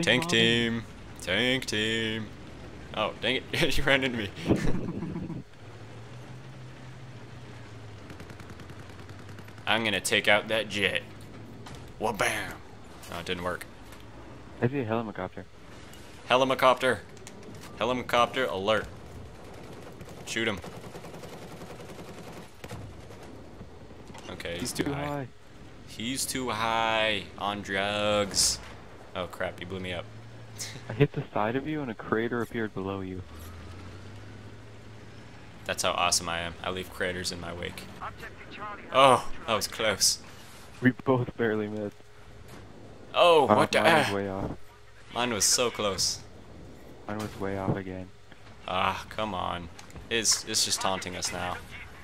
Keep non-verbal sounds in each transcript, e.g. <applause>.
Tank team. Tank team. Oh, dang it. <laughs> you ran into me. <laughs> I'm gonna take out that jet. Wha-bam. Oh, it didn't work. I see a helicopter. Helicopter. Helicopter alert. Shoot him. Okay, he's too, high. He's too high on drugs. Oh crap, you blew me up. <laughs> I hit the side of you and a crater appeared below you. That's how awesome I am. I leave craters in my wake. Oh, that was close. We both barely missed. Oh, Uh, what the? mine was ah. way off. Mine was so close. Mine was way off again. Ah, come on. It's, it's just taunting us now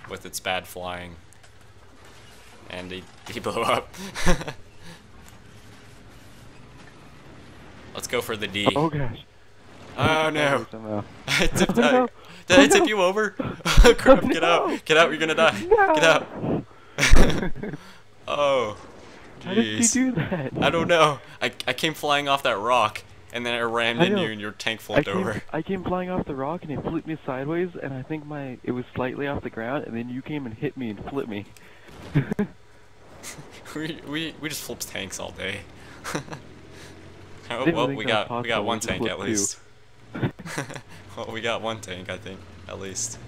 with its bad flying. And he, he blew up. <laughs> Let's go for the D. Oh gosh. Oh no. <laughs> I tipped Oh, no. Did I Oh, tip no. you over? <laughs> <laughs> Crap, Oh, get out. Get out, you're gonna die. Get out. oh. How did you do that? I don't know. I, I came flying off that rock, and then I rammed I into you, and your tank I flipped came, over. I came flying off the rock and it flipped me sideways and I think my it was slightly off the ground and then you came and hit me and flipped me. we, we we just flips tanks all day. Oh, <laughs> well, we got was we got one tank at least. <laughs> well, we got one tank, I think, at least.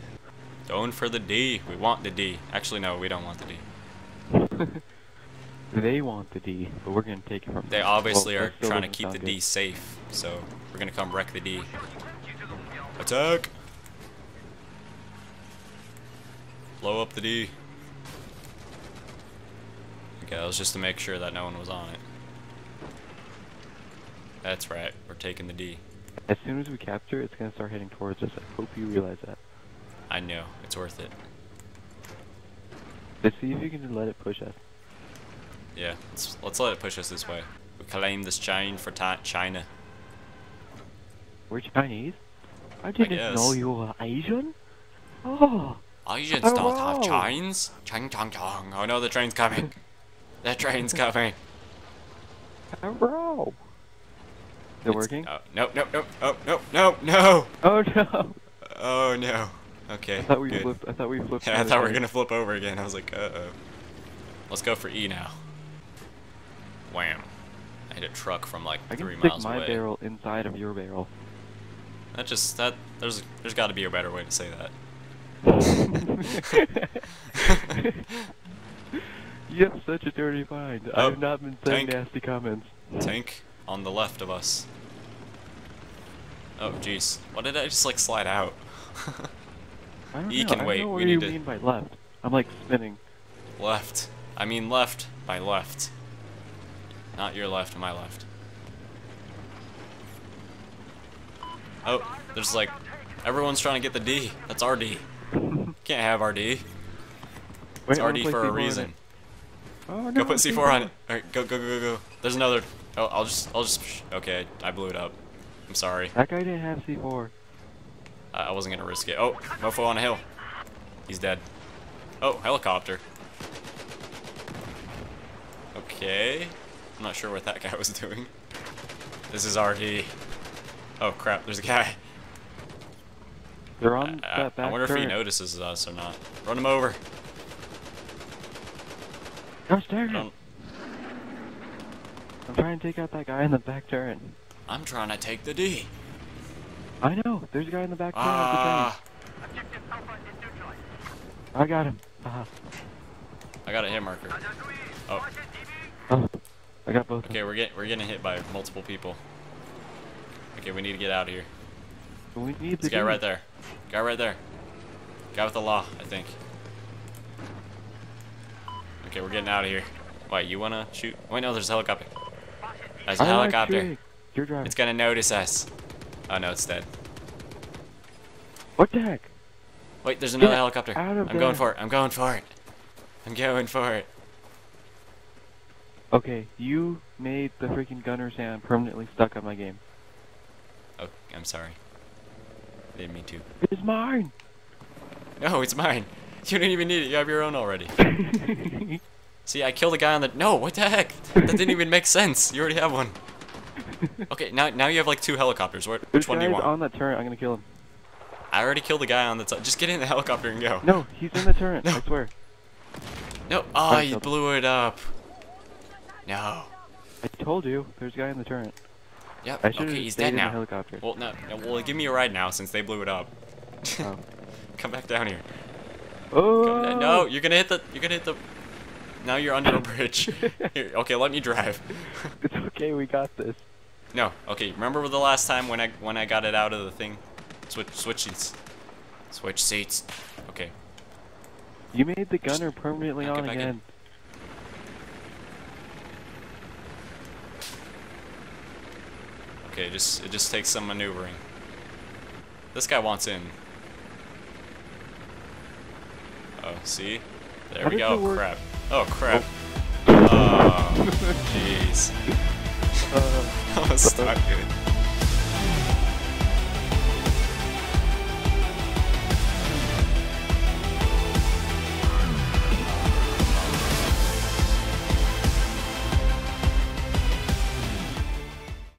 Going for the D. We want the D. Actually, no, we don't want the D. <laughs> they want the D, but we're gonna take it from They obviously Well, are trying to keep the sound D safe, so we're gonna come wreck the D. Attack! Blow up the D. Okay, that was just to make sure that no one was on it. That's right, we're taking the D. As soon as we capture it, it's gonna start heading towards us. I hope you realize that. I know, it's worth it. Let's see if you can let it push us. Yeah, let's, let's let it push us this way. We claim this chain for ta China. We're Chinese? I didn't know you were Asian? Oh, Asians don't have chains. Chang chang chang. Oh no, the train's coming. <laughs> the train's coming. hello. Is it working? Oh, no, no, no, oh, no, no, no. Oh no! Oh no. Okay. I thought we good. flipped. I thought we flipped. Yeah, <laughs> I thought we were gonna flip over again. I was like, uh oh. Let's go for E now. Wham. I hit a truck from like I can three stick miles my barrel inside of your barrel. That just that there's there's got to be a better way to say that. <laughs> you have such a dirty mind. I Oh, have not been saying tank. nasty comments. Tank on the left of us. Oh jeez. Why did I just like slide out? I don't <laughs> You know. can I don't wait, know we what need you to- mean by left. I'm like spinning. left. I mean left by left. Not your left, my left. Oh, there's like everyone's trying to get the D. That's our D. <laughs> Can't have our D. Wait, It's I RD for a C4 on it. reason. Oh, no, Go put C4 on it. Alright, go, go, go, go, go. There's another. Oh, I'll just, I'll just. Okay, I blew it up. I'm sorry. That guy didn't have C4. I, I wasn't gonna risk it. Oh, mofo on a hill. He's dead. Oh, helicopter. Okay. I'm not sure what that <laughs> guy was doing. This is RD. Oh crap, there's a guy. They're on I, that back I wonder if he notices us or not. Run him over. Gosh dang it! Don't- I'm trying to take out that guy in the back turret. I'm trying to take the D. I know. There's a guy in the back turret of the. I got him. Uh, I got a hit marker. Oh, oh, I got both. okay, we're getting we're getting hit by multiple people. Okay, we need to get out of here. We need This guy right there. Guy right there. Guy with the law, I think. Okay, we're getting out of here. Wait, you wanna shoot? Wait, no, there's a helicopter. There's a I helicopter. You're driving. It's gonna notice us. Oh no, it's dead. What the heck? Wait, there's another Get helicopter. I'm going for it. I'm going for it. I'm going for it. Okay, you made the freaking gunner's hand permanently stuck on my game. Oh, I'm sorry. Didn't mean to. It's mine! No, it's mine. You didn't even need it. You have your own already. <laughs> See, I killed a guy on the. No, what the heck? That didn't even make sense. You already have one. Okay, now now you have like two helicopters. Where, which one do you want? on that turret. I'm gonna kill him. I already killed the guy on the top. Just get in the helicopter and go. No, he's in the turret. No. I swear. No. Oh, you blew it up. No. I told you. There's a guy in the turret. Yep. Okay, he's dead in now. helicopter. Well, no, no. Well, give me a ride now since they blew it up. Oh. <laughs> Come back down here. Oh down- No, you're gonna hit the. You're gonna hit the. Now you're under a bridge. <laughs> Here, okay, let me drive. It's okay. We got this. No. Okay. Remember the last time when I when I got it out of the thing? Switch switch seats. Switch seats. Okay. You made the gunner permanently on back in. again. Okay. Just it just takes some maneuvering. This guy wants in. Oh, see? There How we go. Crap. Oh crap. Oh, jeez. <laughs> <laughs> Uh, I was stuck.